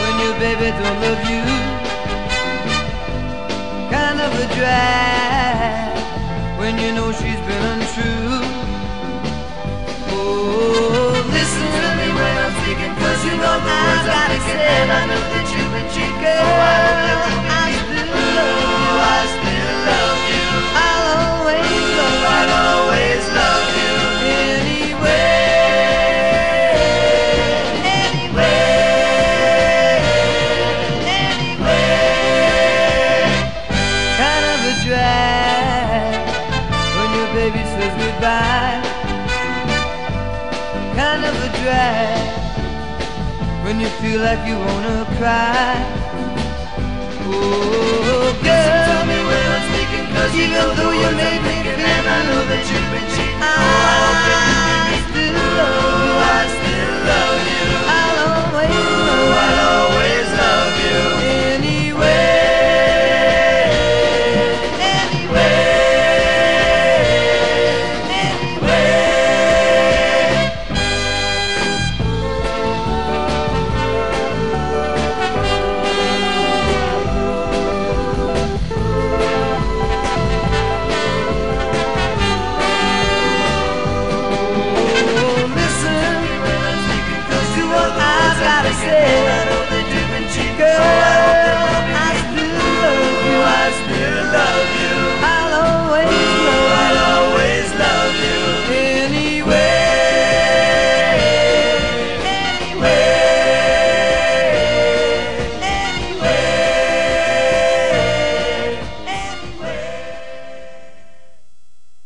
when your baby don't love you. Kind of a drag when you know she's been untrue. Oh, listen to me when I'm speaking, cause you know the words I can say. I know that you've been cheating. Oh, of a drag when you feel like you wanna cry. Oh.